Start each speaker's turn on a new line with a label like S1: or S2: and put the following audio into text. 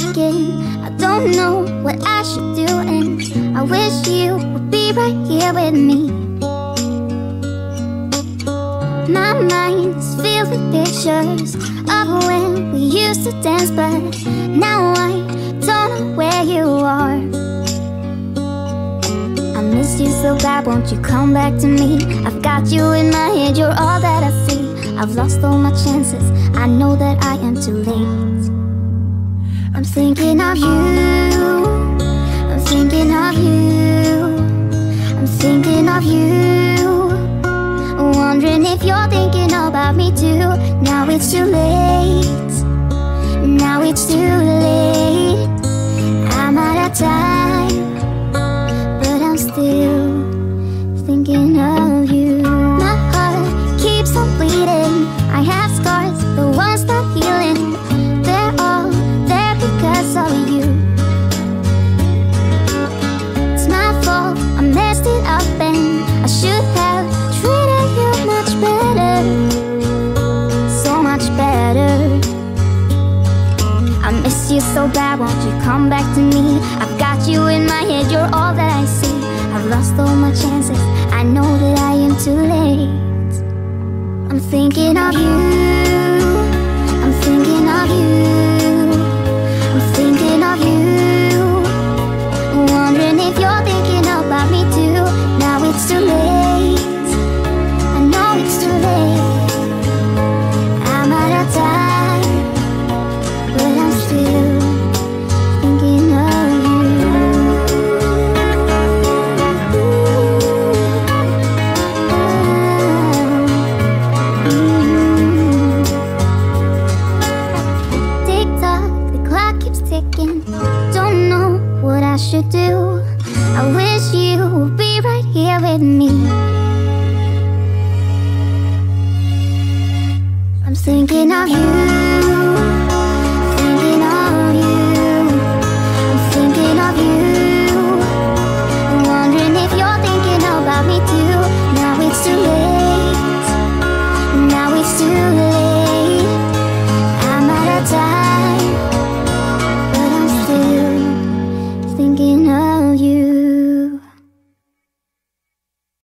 S1: I don't know what I should do And I wish you would be right here with me. My mind is filled with pictures Of when we used to dance But now I don't know where you are. I miss you so bad, won't you come back to me? I've got you in my head, you're all that I see. I've lost all my chances, I know that I am too late thinking of you. I'm thinking of you. I'm thinking of you. Wondering if you're thinking about me too. Now it's too late. Now it's too miss you so bad, won't you come back to me? I've got you in my head, you're all that I see. I've lost all my chances, I know that I am too late. I'm thinking of you I'm thinking of you should do. I wish you would be right here with me. I'm thinking of you.